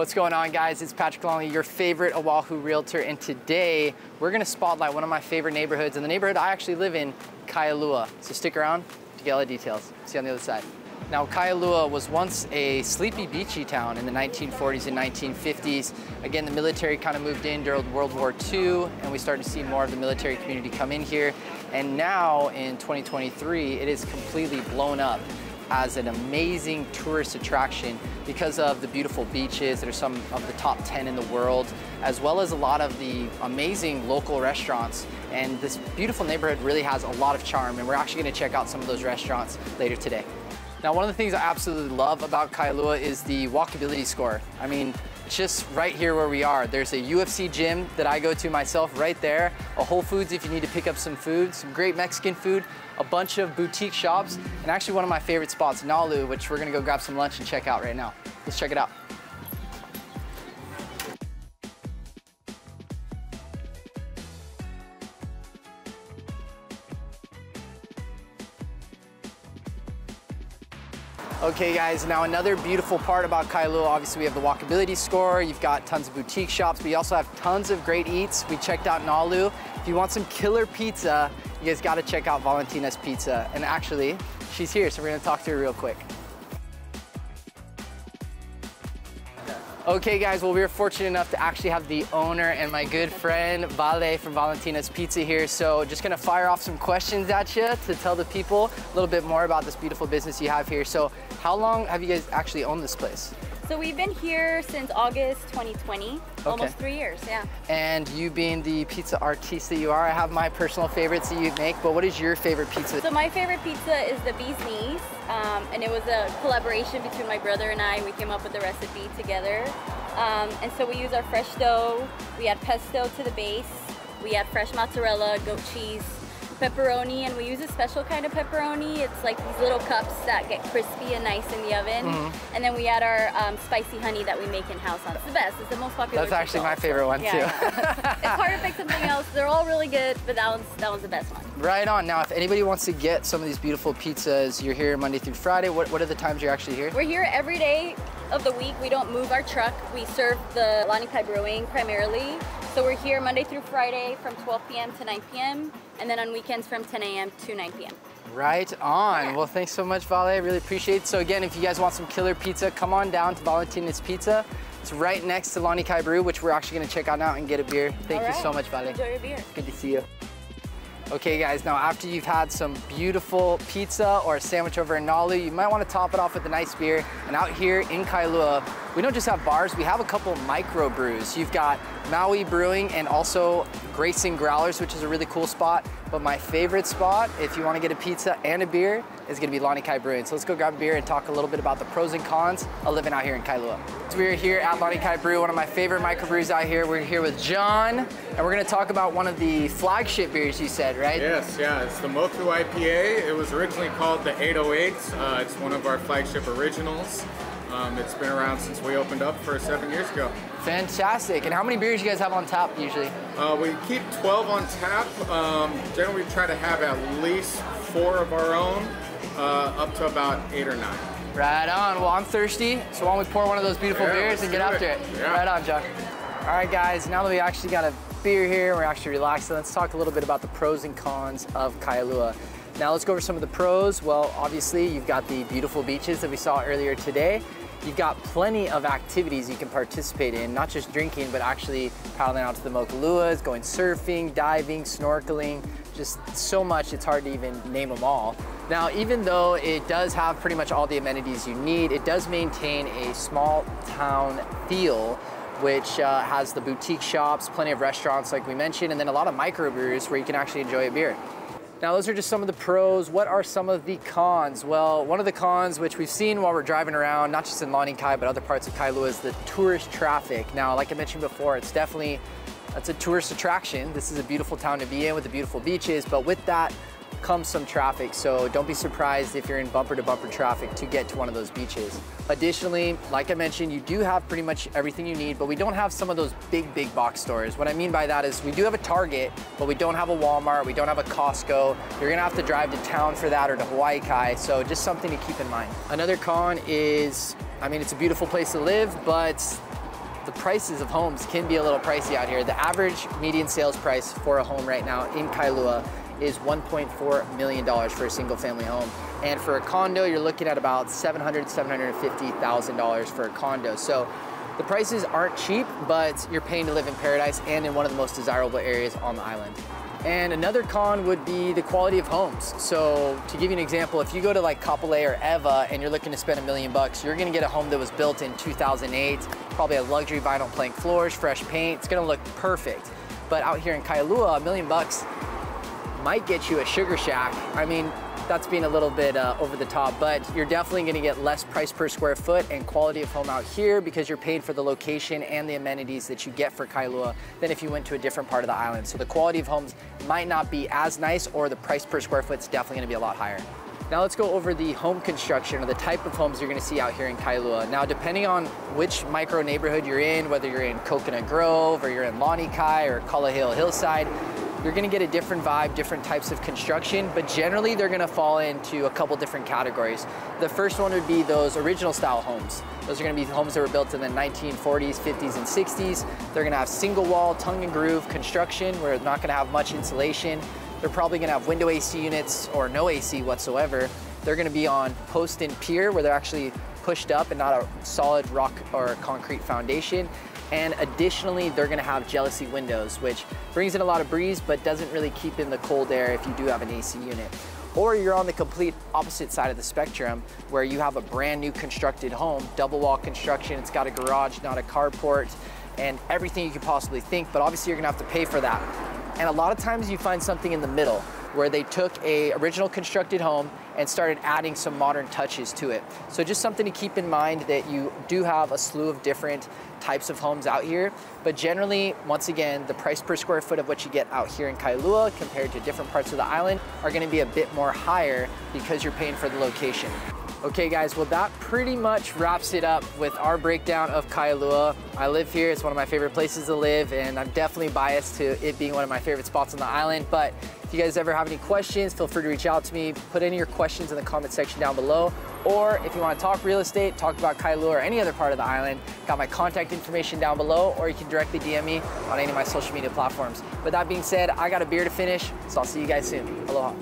What's going on guys? It's Patrick Longley, your favorite Oahu realtor, and today we're gonna spotlight one of my favorite neighborhoods and the neighborhood I actually live in, Kailua. So stick around to get all the details. See you on the other side. Now, Kailua was once a sleepy, beachy town in the 1940s and 1950s. Again, the military kind of moved in during World War II, and we started to see more of the military community come in here. And now in 2023, it is completely blown up as an amazing tourist attraction because of the beautiful beaches that are some of the top 10 in the world, as well as a lot of the amazing local restaurants. And this beautiful neighborhood really has a lot of charm, and we're actually gonna check out some of those restaurants later today. Now, one of the things I absolutely love about Kailua is the walkability score. I mean, it's just right here where we are, there's a UFC gym that I go to myself right there, a Whole Foods if you need to pick up some food, some great Mexican food, a bunch of boutique shops, and actually one of my favorite spots, Nalu, which we're gonna go grab some lunch and check out right now. Let's check it out. Okay guys, now another beautiful part about Kailua, obviously we have the walkability score, you've got tons of boutique shops, we also have tons of great eats. We checked out Nalu. If you want some killer pizza, you guys gotta check out Valentina's Pizza. And actually, she's here, so we're gonna talk to her real quick. Okay guys, well we were fortunate enough to actually have the owner and my good friend Vale from Valentina's Pizza here. So just gonna fire off some questions at you to tell the people a little bit more about this beautiful business you have here. So how long have you guys actually owned this place? So we've been here since August 2020, okay. almost three years, yeah. And you being the pizza artiste that you are, I have my personal favorites that you make, but what is your favorite pizza? So my favorite pizza is the Bee's Knees, um, and it was a collaboration between my brother and I. We came up with the recipe together. Um, and so we use our fresh dough, we add pesto to the base, we add fresh mozzarella, goat cheese, pepperoni and we use a special kind of pepperoni. It's like these little cups that get crispy and nice in the oven. Mm -hmm. And then we add our um, spicy honey that we make in-house on. It's the best. It's the most popular. That's actually my favorite one yeah, too. Yeah. it's hard to pick something else. They're all really good, but that one's, that one's the best one. Right on. Now, if anybody wants to get some of these beautiful pizzas, you're here Monday through Friday. What, what are the times you're actually here? We're here every day of the week. We don't move our truck. We serve the Lanikai Brewing primarily. So we're here Monday through Friday from 12 p.m. to 9 p.m. and then on weekends from 10 a.m. to 9 p.m. Right on. Yeah. Well, thanks so much, Vale. I really appreciate it. So again, if you guys want some killer pizza, come on down to Valentina's Pizza. It's right next to Lanikai Brew, which we're actually going to check out now and get a beer. Thank you so much, Vale. Enjoy your beer. Good to see you. Okay guys, now after you've had some beautiful pizza or a sandwich over in Nalu, you might want to top it off with a nice beer. And out here in Kailua, we don't just have bars, we have a couple micro brews. You've got Maui Brewing and also Grayson Growlers, which is a really cool spot. But my favorite spot, if you want to get a pizza and a beer, is going to be Lanikai Brewing. So let's go grab a beer and talk a little bit about the pros and cons of living out here in Kailua. So we're here at Lanikai Brew, one of my favorite microbrews out here. We're here with John, and we're going to talk about one of the flagship beers you said, right? Yes, yeah. It's the Motu IPA. It was originally called the 808. Uh, it's one of our flagship originals. Um, it's been around since we opened up for seven years ago. Fantastic. And how many beers you guys have on tap usually? Uh, we keep 12 on tap. Um, generally, we try to have at least four of our own, uh, up to about eight or nine. Right on. Well, I'm thirsty, so why don't we pour one of those beautiful yeah, beers and get after it? it. Yeah. Right on, John. All right, guys, now that we actually got a beer here, we're actually relaxed, let's talk a little bit about the pros and cons of Kailua. Now let's go over some of the pros. Well, obviously you've got the beautiful beaches that we saw earlier today. You've got plenty of activities you can participate in, not just drinking, but actually paddling out to the Mokuluas, going surfing, diving, snorkeling, just so much it's hard to even name them all. Now, even though it does have pretty much all the amenities you need, it does maintain a small town feel which uh, has the boutique shops, plenty of restaurants like we mentioned, and then a lot of microbrews where you can actually enjoy a beer. Now those are just some of the pros. What are some of the cons? Well, one of the cons, which we've seen while we're driving around, not just in Lanikai, but other parts of Kailua, is the tourist traffic. Now, like I mentioned before, it's definitely, it's a tourist attraction. This is a beautiful town to be in with the beautiful beaches, but with that comes some traffic, so don't be surprised if you're in bumper to bumper traffic to get to one of those beaches. Additionally, like I mentioned, you do have pretty much everything you need, but we don't have some of those big, big box stores. What I mean by that is we do have a Target, but we don't have a Walmart, we don't have a Costco. You're gonna have to drive to town for that or to Hawaii Kai, so just something to keep in mind. Another con is, I mean, it's a beautiful place to live, but the prices of homes can be a little pricey out here. The average median sales price for a home right now in Kailua is $1.4 million for a single family home. And for a condo, you're looking at about $700,000, $750,000 for a condo. So the prices aren't cheap, but you're paying to live in paradise and in one of the most desirable areas on the island. And another con would be the quality of homes. So to give you an example, if you go to like Kapolei or Ewa and you're looking to spend a million bucks, you're gonna get a home that was built in 2008, probably a luxury vinyl plank floors, fresh paint, it's gonna look perfect. But out here in Kailua, a million bucks might get you a sugar shack. I mean, that's being a little bit uh, over the top, but you're definitely gonna get less price per square foot and quality of home out here because you're paid for the location and the amenities that you get for Kailua than if you went to a different part of the island. So the quality of homes might not be as nice or the price per square foot is definitely gonna be a lot higher. Now let's go over the home construction or the type of homes you're gonna see out here in Kailua. Now, depending on which micro neighborhood you're in, whether you're in Coconut Grove or you're in Lanikai or Kalaheo Hillside, you're gonna get a different vibe, different types of construction, but generally they're gonna fall into a couple different categories. The first one would be those original style homes. Those are gonna be homes that were built in the 1940s, 50s, and 60s. They're gonna have single wall, tongue and groove construction where it's not gonna have much insulation. They're probably gonna have window AC units or no AC whatsoever. They're gonna be on post and pier where they're actually pushed up and not a solid rock or concrete foundation. And additionally, they're gonna have jalousie windows, which brings in a lot of breeze, but doesn't really keep in the cold air if you do have an AC unit. Or you're on the complete opposite side of the spectrum where you have a brand new constructed home, double wall construction, it's got a garage, not a carport, and everything you could possibly think, but obviously you're gonna have to pay for that. And a lot of times you find something in the middle where they took a original constructed home and started adding some modern touches to it. So just something to keep in mind that you do have a slew of different types of homes out here, but generally, once again, the price per square foot of what you get out here in Kailua compared to different parts of the island are gonna be a bit more higher because you're paying for the location. Okay guys, well that pretty much wraps it up with our breakdown of Kailua. I live here, it's one of my favorite places to live and I'm definitely biased to it being one of my favorite spots on the island, but if you guys ever have any questions, feel free to reach out to me. Put any of your questions in the comment section down below. Or if you want to talk real estate, talk about Kailua or any other part of the island, got my contact information down below, or you can directly DM me on any of my social media platforms. With that being said, I got a beer to finish, so I'll see you guys soon. Aloha.